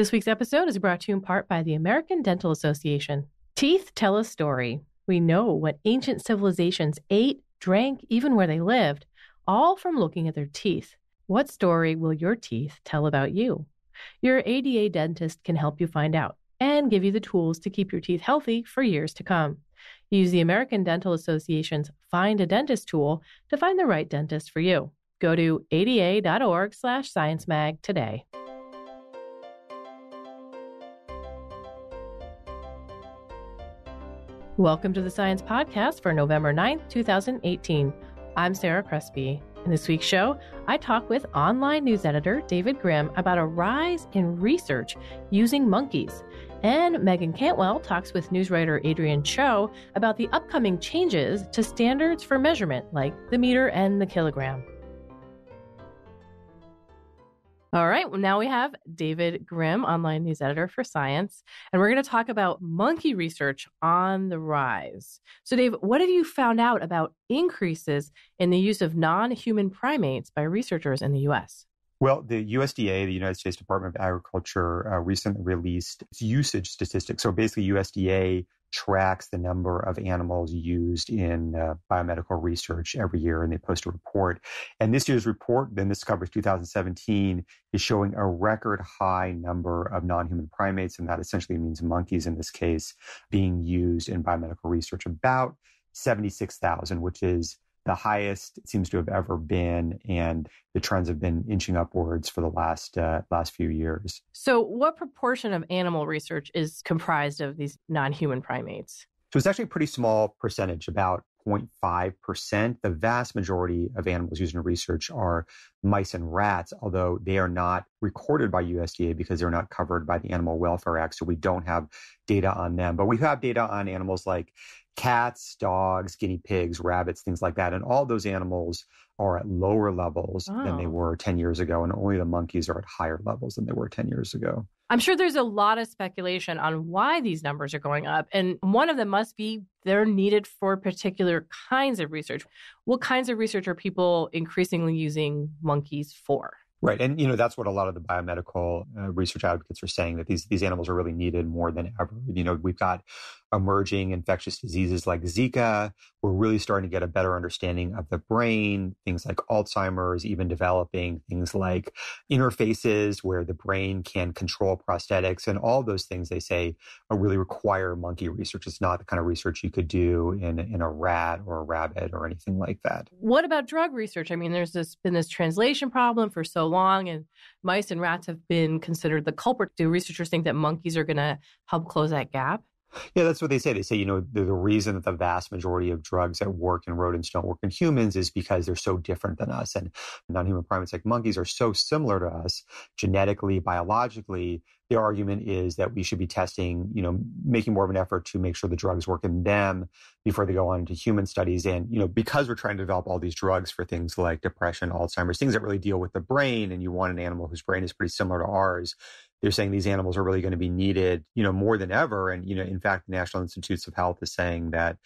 This week's episode is brought to you in part by the American Dental Association. Teeth tell a story. We know what ancient civilizations ate, drank, even where they lived, all from looking at their teeth. What story will your teeth tell about you? Your ADA dentist can help you find out and give you the tools to keep your teeth healthy for years to come. Use the American Dental Association's Find a Dentist tool to find the right dentist for you. Go to ada.org slash sciencemag today. Welcome to the Science Podcast for November 9th, 2018. I'm Sarah Crespi. In this week's show, I talk with online news editor David Grimm about a rise in research using monkeys. And Meagan Cantwell talks with news writer Adrian Cho about the upcoming changes to standards for measurement like the meter and the kilogram. All right. Well, now we have David Grimm, online news editor for Science, and we're going to talk about monkey research on the rise. So, Dave, what have you found out about increases in the use of non human primates by researchers in the U.S.? Well, the USDA, the United States Department of Agriculture, uh, recently released its usage statistics. So basically, USDA tracks the number of animals used in uh, biomedical research every year, and they post a report. And this year's report, then this covers 2017, is showing a record high number of non-human primates, and that essentially means monkeys in this case, being used in biomedical research. About 76,000, which is the highest it seems to have ever been, and the trends have been inching upwards for the last uh, last few years. So, what proportion of animal research is comprised of these non-human primates? So it's actually a pretty small percentage, about 0.5%. The vast majority of animals used in research are mice and rats, although they are not recorded by USDA because they're not covered by the Animal Welfare Act. So we don't have data on them. But we have data on animals like cats, dogs, guinea pigs, rabbits, things like that. And all those animals are at lower levels than they were 10 years ago. And only the monkeys are at higher levels than they were 10 years ago. I'm sure there's a lot of speculation on why these numbers are going up. And one of them must be they're needed for particular kinds of research. What kinds of research are people increasingly using monkeys for? Right, and you know that's what a lot of the biomedical uh, research advocates are saying that these these animals are really needed more than ever. You know, we've got emerging infectious diseases like Zika. We're really starting to get a better understanding of the brain, things like Alzheimer's, even developing things like interfaces where the brain can control prosthetics and all those things they say really require monkey research. It's not the kind of research you could do in, in a rat or a rabbit or anything like that. What about drug research? I mean, there's this been this translation problem for so long and mice and rats have been considered the culprit. Do researchers think that monkeys are going to help close that gap? Yeah, that's what they say. They say, you know, the, the, reason that the vast majority of drugs that work in rodents don't work in humans is because they're so different than us. And non human primates like monkeys are so similar to us genetically, biologically. Their argument is that we should be testing, you know, making more of an effort to make sure the drugs work in them before they go on into human studies. And, you know, because we're trying to develop all these drugs for things like depression, Alzheimer's, things that really deal with the brain, and you want an animal whose brain is pretty similar to ours, they're saying these animals are really going to be needed, you know, more than ever. And, you know, in fact, the National Institutes of Health is saying that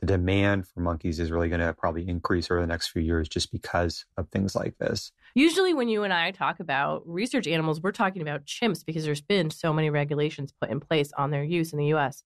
the demand for monkeys is really going to probably increase over the next few years just because of things like this. Usually, when you and I talk about research animals, we're talking about chimps because there's been so many regulations put in place on their use in the US.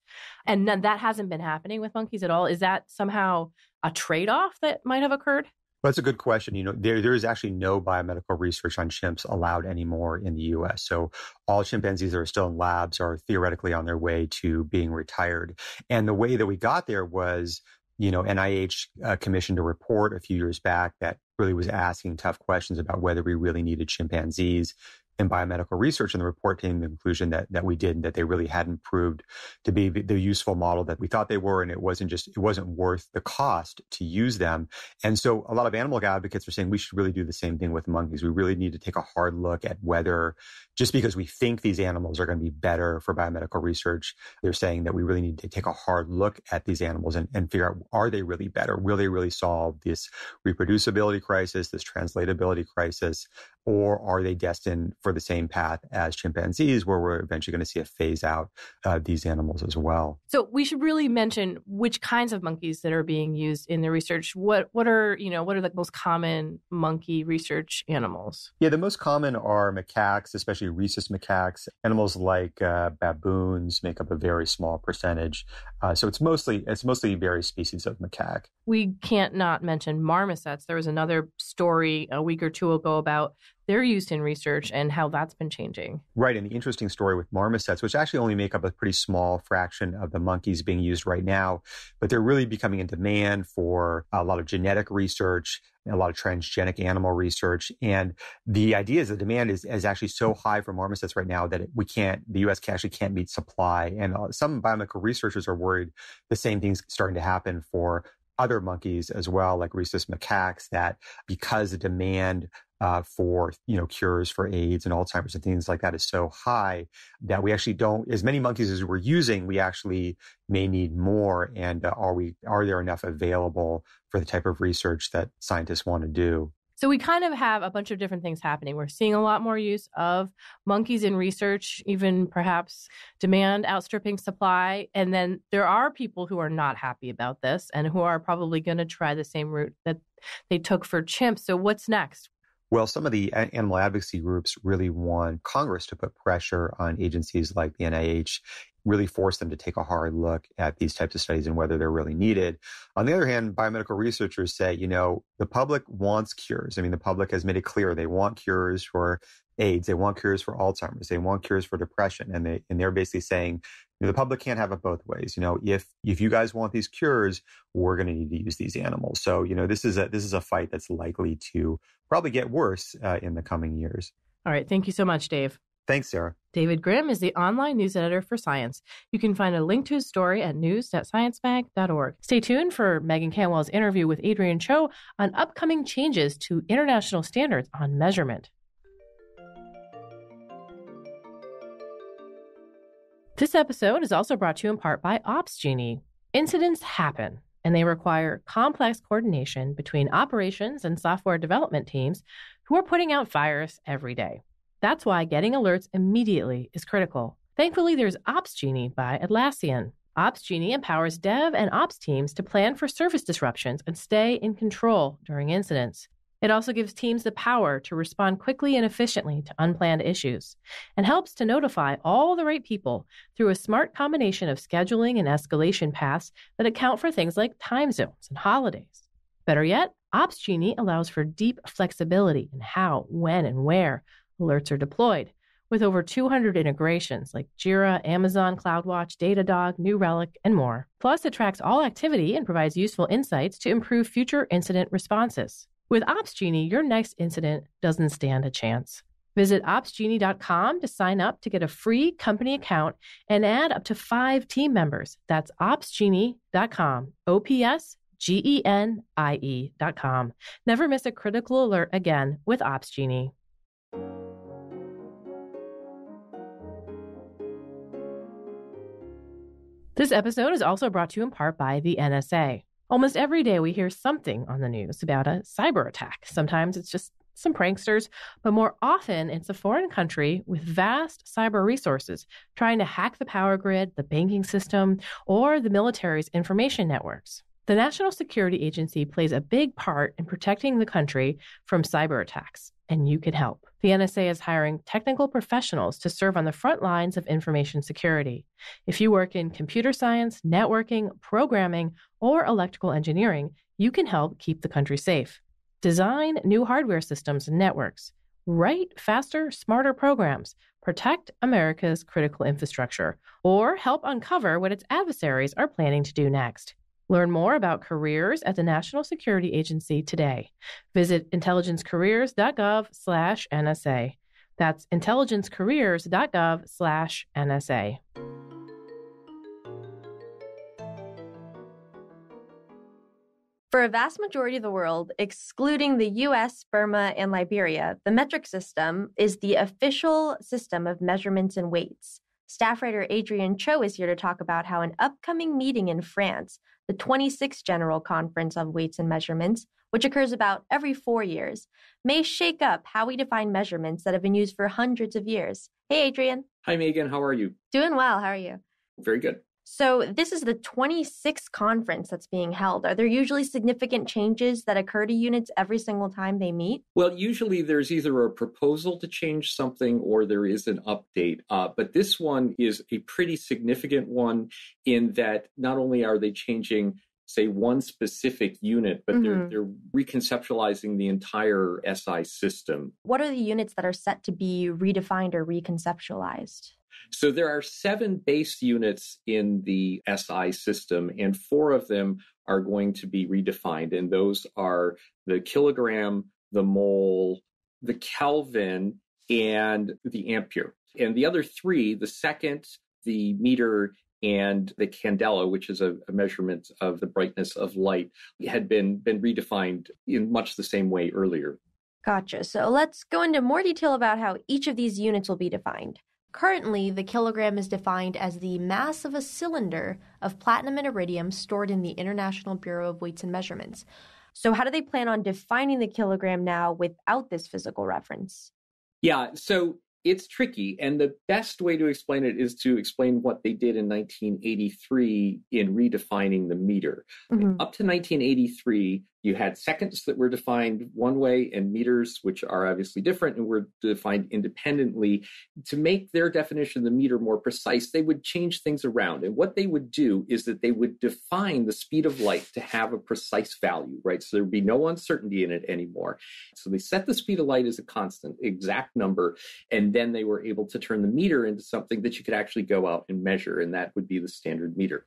And that hasn't been happening with monkeys at all. Is that somehow a trade off that might have occurred? Well, that's a good question. You know, there there is actually no biomedical research on chimps allowed anymore in the U.S. So all chimpanzees that are still in labs are theoretically on their way to being retired. And the way that we got there was, you know, NIH uh, commissioned a report a few years back that really was asking tough questions about whether we really needed chimpanzees in biomedical research, and the report came to the conclusion that that we did, and that they really hadn't proved to be the useful model that we thought they were, and it wasn't just it wasn't worth the cost to use them. And so, a lot of animal advocates are saying we should really do the same thing with monkeys. We really need to take a hard look at whether just because we think these animals are going to be better for biomedical research, they're saying that we really need to take a hard look at these animals and, and figure out are they really better? Will they really solve this reproducibility crisis, this translatability crisis? Or are they destined for the same path as chimpanzees, where we're eventually going to see a phase out of these animals as well? So we should really mention which kinds of monkeys that are being used in the research. What what are you know what are the most common monkey research animals? Yeah, the most common are macaques, especially rhesus macaques. Animals like uh, baboons make up a very small percentage. Uh, so it's mostly it's mostly various species of macaque. We can't not mention marmosets. There was another story a week or two ago about their used in research and how that's been changing. Right. And the interesting story with marmosets, which actually only make up a pretty small fraction of the monkeys being used right now, but they're really becoming in demand for a lot of genetic research, a lot of transgenic animal research. And the idea is the demand is, is actually so high for marmosets right now that we can't, the US actually can't meet supply. And uh, some biomedical researchers are worried the same thing's starting to happen for other monkeys as well, like rhesus macaques, that because the demand uh, for you know cures for AIDS and Alzheimer's and things like that is so high that we actually don't as many monkeys as we're using. We actually may need more, and uh, are we are there enough available for the type of research that scientists want to do? So we kind of have a bunch of different things happening. We're seeing a lot more use of monkeys in research, even perhaps demand outstripping supply. And then there are people who are not happy about this and who are probably going to try the same route that they took for chimps. So what's next? Well, some of the animal advocacy groups really want Congress to put pressure on agencies like the NIH, really force them to take a hard look at these types of studies and whether they're really needed. On the other hand, biomedical researchers say, you know, the public wants cures. I mean, the public has made it clear they want cures for AIDS, they want cures for Alzheimer's, they want cures for depression, and they and they're basically saying you know, the public can't have it both ways. You know, if if you guys want these cures, we're going to need to use these animals. So you know, this is a this is a fight that's likely to probably get worse uh, in the coming years. All right, thank you so much, Dave. Thanks, Sarah. David Grimm is the online news editor for Science. You can find a link to his story at news.sciencemag.org. Stay tuned for Meagan Cantwell's interview with Adrian Cho on upcoming changes to international standards on measurement. This episode is also brought to you in part by OpsGenie. Incidents happen, and they require complex coordination between operations and software development teams who are putting out fires every day. That's why getting alerts immediately is critical. Thankfully, there's OpsGenie by Atlassian. OpsGenie empowers dev and ops teams to plan for service disruptions and stay in control during incidents. It also gives teams the power to respond quickly and efficiently to unplanned issues and helps to notify all the right people through a smart combination of scheduling and escalation paths that account for things like time zones and holidays. Better yet, OpsGenie allows for deep flexibility in how, when, and where alerts are deployed. With over 200 integrations like Jira, Amazon CloudWatch, Datadog, New Relic, and more. Plus, it tracks all activity and provides useful insights to improve future incident responses. With OpsGenie, your next incident doesn't stand a chance. Visit opsgenie.com to sign up to get a free company account and add up to five team members. That's opsgenie.com. O P S G E N I E.com. Never miss a critical alert again with OpsGenie. This episode is also brought to you in part by the NSA. Almost every day, we hear something on the news about a cyber attack. Sometimes it's just some pranksters, but more often it's a foreign country with vast cyber resources trying to hack the power grid, the banking system, or the military's information networks. The National Security Agency plays a big part in protecting the country from cyber attacks, and you can help. The NSA is hiring technical professionals to serve on the front lines of information security. If you work in computer science, networking, programming, or electrical engineering, you can help keep the country safe. Design new hardware systems and networks. Write faster, smarter programs. Protect America's critical infrastructure. Or help uncover what its adversaries are planning to do next. Learn more about careers at the National Security Agency today. Visit intelligencecareers.gov/nsa. That's intelligencecareers.gov/nsa. For a vast majority of the world, excluding the US, Burma, and Liberia, the metric system is the official system of measurements and weights. Staff writer Adrian Cho is here to talk about how an upcoming meeting in France, the 26th General Conference of Weights and Measurements, which occurs about every four years, may shake up how we define measurements that have been used for hundreds of years. Hey, Adrian. Hi, Meagan. How are you? Doing well. How are you? Very good. So, this is the 26th conference that's being held. Are there usually significant changes that occur to units every single time they meet? Well, usually there's either a proposal to change something or there is an update. Uh, but this one is a pretty significant one in that not only are they changing say one specific unit, but mm-hmm. they're, they're reconceptualizing the entire SI system. What are the units that are set to be redefined or reconceptualized? So there are seven base units in the SI system, and four of them are going to be redefined. And those are the kilogram, the mole, the Kelvin, and the ampere. And the other three, the second, the meter, and the candela, which is a, a, measurement of the brightness of light, had been been redefined in much the same way earlier. Gotcha. So let's go into more detail about how each of these units will be defined. Currently, the kilogram is defined as the mass of a cylinder of platinum and iridium stored in the International Bureau of Weights and Measurements. So, how do they plan on defining the kilogram now without this physical reference? Yeah, so it's tricky. And the best way to explain it is to explain what they did in 1983 in redefining the meter. Mm-hmm. Up to 1983, you had seconds that were defined one way and meters, which are obviously different and were defined independently. To make their definition of the meter more precise, they would change things around. And what they would do is that they would define the speed of light to have a precise value, right? So there'd be no uncertainty in it anymore. So they set the speed of light as a constant, exact number, and then they were able to turn the meter into something that you could actually go out and measure, and that would be the standard meter.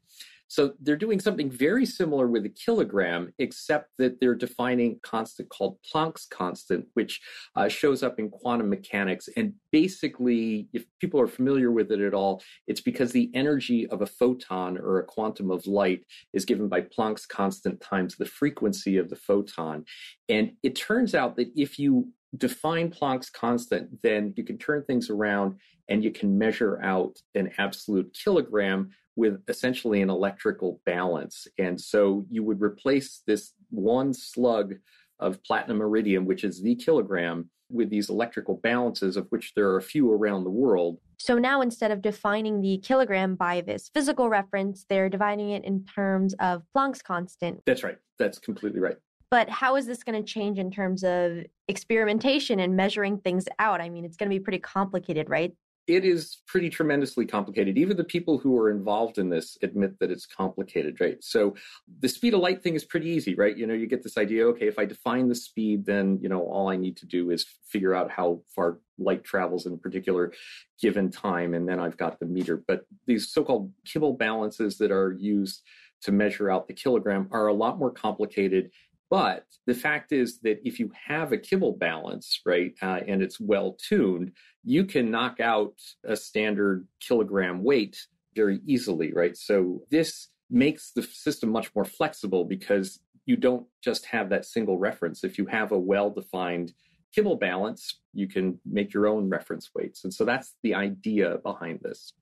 So they're doing something very similar with a kilogram, except that they're defining a constant called Planck's constant, which uh, shows up in quantum mechanics. And basically, if people are familiar with it at all, it's because the energy of a photon or a quantum of light is given by Planck's constant times the frequency of the photon. And it turns out that if you define Planck's constant, then you can turn things around and you can measure out an absolute kilogram with essentially an electrical balance. And so you would replace this one slug of platinum iridium, which is the kilogram, with these electrical balances, of which there are a few around the world. So now instead of defining the kilogram by this physical reference, they're dividing it in terms of Planck's constant. That's right. That's completely right. But how is this going to change in terms of experimentation and measuring things out? I mean, it's going to be pretty complicated, right? it is pretty tremendously complicated. Even the people who are involved in this admit that it's complicated, right? So the speed of light thing is pretty easy, right? You know, you get this idea, okay, if I define the speed, then, you know, all I need to do is figure out how far light travels in a particular given time, and then I've got the meter. But these so called Kibble balances that are used to measure out the kilogram are a lot more complicated but the fact is that if you have a kibble balance, right, uh, and it's well tuned, you can knock out a standard kilogram weight very easily, right? So this makes the system much more flexible because you don't just have that single reference. If you have a well defined kibble balance, you can make your own reference weights. And so that's the idea behind this.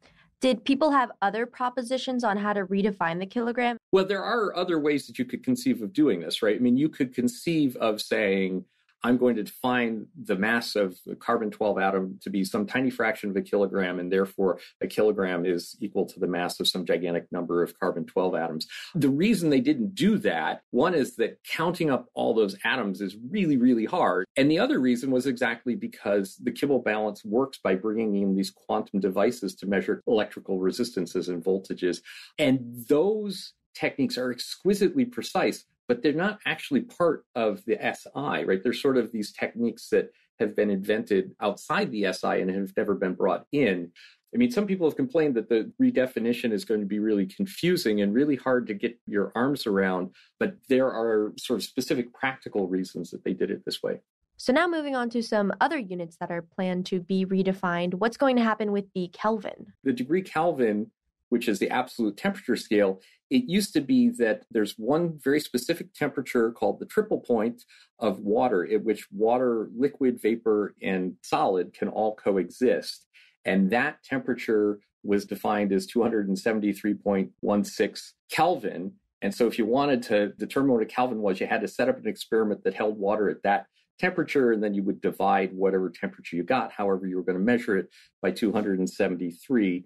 Did people have other propositions on how to redefine the kilogram? Well, there are other ways that you could conceive of doing this, right? I mean, you could conceive of saying, I'm going to define the mass of the carbon 12 atom to be some tiny fraction of a kilogram, and therefore a kilogram is equal to the mass of some gigantic number of carbon 12 atoms. The reason they didn't do that, one is that counting up all those atoms is really, really hard. And the other reason was exactly because the Kibble balance works by bringing in these quantum devices to measure electrical resistances and voltages. And those techniques are exquisitely precise but they're not actually part of the SI, right? They're sort of these techniques that have been invented outside the SI and have never been brought in. I mean, some people have complained that the redefinition is going to be really confusing and really hard to get your arms around, but there are sort of specific practical reasons that they did it this way. So, now moving on to some other units that are planned to be redefined, what's going to happen with the Kelvin? The degree Kelvin which is the absolute temperature scale, it used to be that there's one very specific temperature called the triple point of water, at which water, liquid, vapor, and solid can all coexist. And that temperature was defined as 273.16 Kelvin. And so, if you wanted to determine what a Kelvin was, you had to set up an experiment that held water at that temperature, and then you would divide whatever temperature you got, however you were going to measure it, by 273.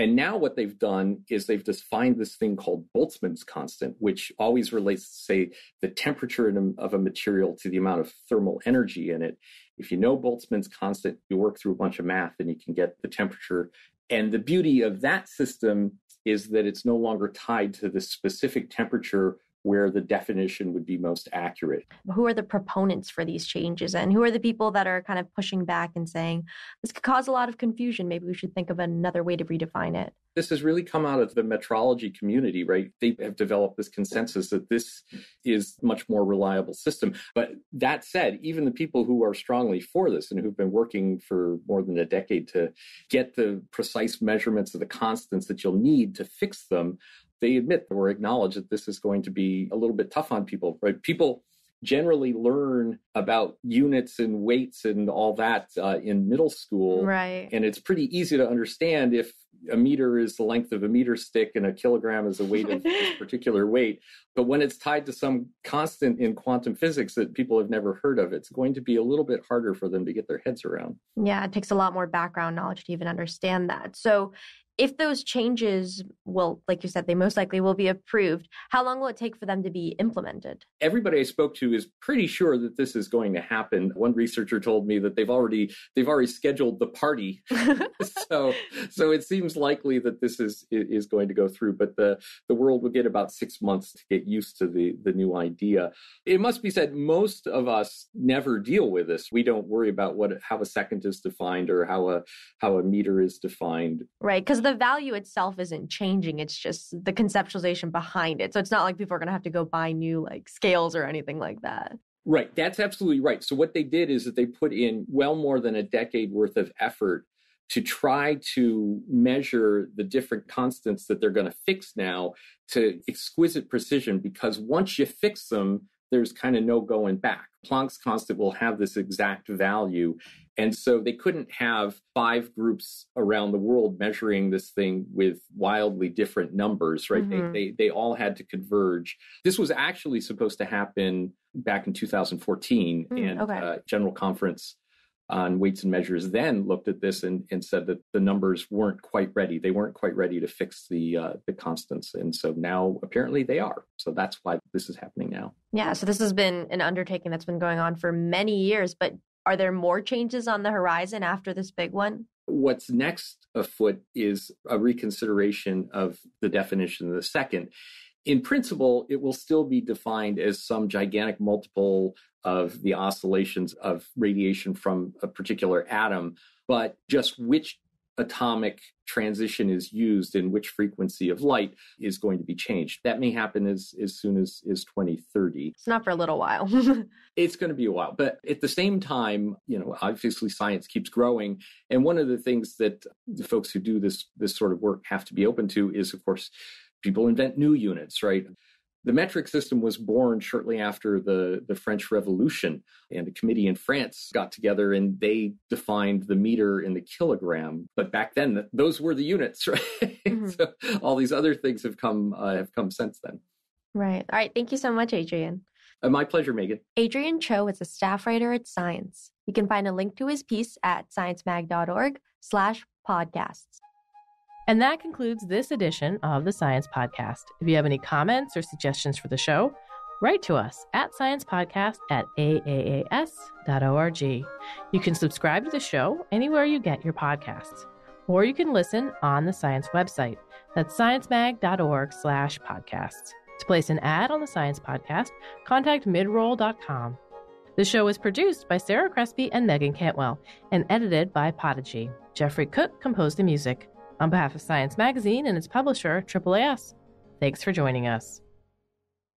And now what they've done is they've defined this thing called Boltzmann's constant, which always relates, say, the temperature of a material to the amount of thermal energy in it. If you know Boltzmann's constant, you work through a bunch of math and you can get the temperature. And the beauty of that system is that it's no longer tied to the specific temperature where the definition would be most accurate. Who are the proponents for these changes and who are the people that are kind of pushing back and saying this could cause a lot of confusion? Maybe we should think of another way to redefine it. This has really come out of the metrology community, right? They have developed this consensus that this is much more reliable system. But that said, even the people who are strongly for this and who've been working for more than a decade to get the precise measurements of the constants that you'll need to fix them they admit or acknowledge that this is going to be a little bit tough on people, right? People generally learn about units and weights and all that uh, in middle school. Right. And it's pretty easy to understand if a meter is the length of a meter stick and a kilogram is the weight of this particular weight. But when it's tied to some constant in quantum physics that people have never heard of, it's going to be a little bit harder for them to get their heads around. Yeah, it takes a lot more background knowledge to even understand that. So if those changes will, like you said, they most likely will be approved, how long will it take for them to be implemented? Everybody I spoke to is pretty sure that this is going to happen. One researcher told me that they've already they've already scheduled the party, so so it seems likely that this is is going to go through. But the the world will get about six months to get used to the the new idea. It must be said, most of us never deal with this. We don't worry about what how a second is defined or how a how a meter is defined. Right, because the the value itself isn't changing. It's just the conceptualization behind it. So it's not like people are going to have to go buy new like scales or anything like that. Right. That's absolutely right. So what they did is that they put in well more than a decade worth of effort to try to measure the different constants that they're going to fix now to exquisite precision because once you fix them there's kind of no going back. Planck's constant will have this exact value. And so they couldn't have five groups around the world measuring this thing with wildly different numbers, right? Mm-hmm. They, they, they all had to converge. This was actually supposed to happen back in 2014, mm, and okay. uh, General Conference on weights and measures then looked at this and, and said that the numbers weren't quite ready. They weren't quite ready to fix the uh, the constants, and so now apparently they are. So that's why this is happening now. Yeah. So this has been an undertaking that's been going on for many years. But are there more changes on the horizon after this big one? What's next afoot is a reconsideration of the definition of the second in principle, it will still be defined as some gigantic multiple of the oscillations of radiation from a particular atom, but just which atomic transition is used and which frequency of light is going to be changed. That may happen as, as soon as, as 2030. It's not for a little while. it's going to be a while. But at the same time, you know, obviously science keeps growing. And one of the things that the folks who do this this sort of work have to be open to is, of course, people invent new units, right? The metric system was born shortly after the, the French Revolution, and a committee in France got together and they defined the meter in the kilogram. But back then, those were the units, right? Mm-hmm. so all these other things have come uh, have come since then. Right. All right. Thank you so much, Adrian. Uh, my pleasure, Meagan. Adrian Cho is a staff writer at Science. You can find a link to his piece at sciencemag.org slash podcasts. And that concludes this edition of the Science Podcast. If you have any comments or suggestions for the show, write to us at sciencepodcast at aaas.org. You can subscribe to the show anywhere you get your podcasts, or you can listen on the Science website. That's sciencemag.org slash podcasts. To place an ad on the Science Podcast, contact midroll.com. The show is produced by Sarah Crespi and Meagan Cantwell and edited by Podigy. Jeffrey Cook composed the music. On behalf of Science Magazine and its publisher, AAAS, thanks for joining us.